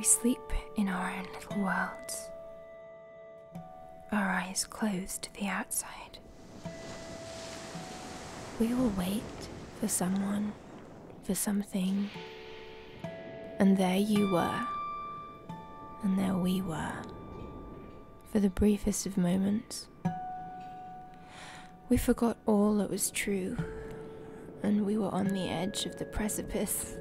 We sleep in our own little worlds, our eyes closed to the outside. We will wait for someone, for something, and there you were, and there we were, for the briefest of moments. We forgot all that was true, and we were on the edge of the precipice.